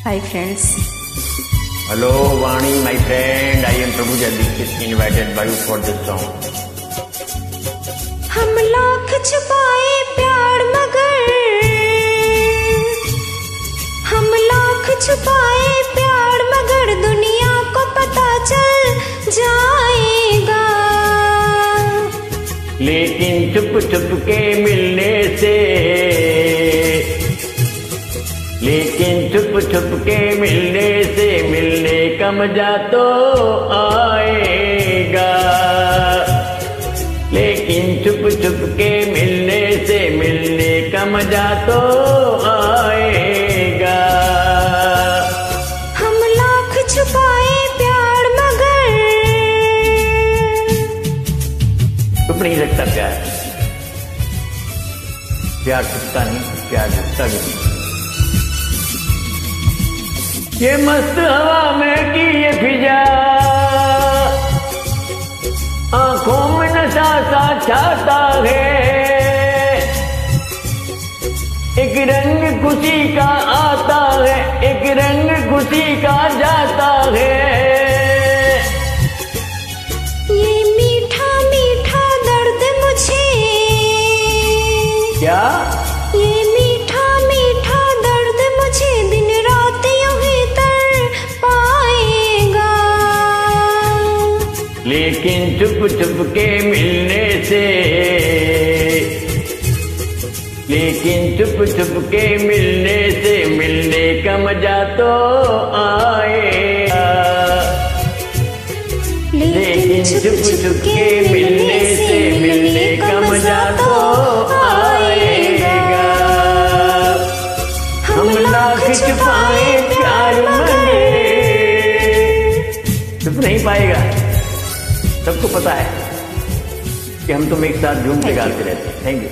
Hi friends. Hello, Vani, my friend. I am Prabhu Dixit, invited by you for this song. हम लाख छुपाए प्यार मगर हम लाख छुपाए प्यार मगर दुनिया को पता चल जाएगा लेकिन चुप चुप के मिलने लेकिन चुप छुप के मिलने से मिलने का मज़ा तो आएगा। लेकिन चुप छुप के मिलने से मिलने का मज़ा तो आएगा। हम लाख छुपाए प्यार मगर। चुप नहीं सकता प्यार। प्यार छुपता नहीं प्यार छुपता भी नहीं। ये मस्त हवा में की ये फिजा। आँखों में नशा सा छाता है। एक रंग खुशी का आता है एक रंग खुशी का जाता है। ये मीठा मीठा दर्द मुझे। क्या? लेकिन चुप चुप के मिलने से। लेकिन चुप चुप के मिलने से मिलने का मज़ा तो आएगा लेकिन चुप चुप के मिलने से मिलने का मज़ा तो आएगा। हम लाख छुपाए प्यार मगे चुप नहीं पाएगा। सबको पता है कि हम तुम एक साथ झूम के गाल गाते रहते हैं। Thank you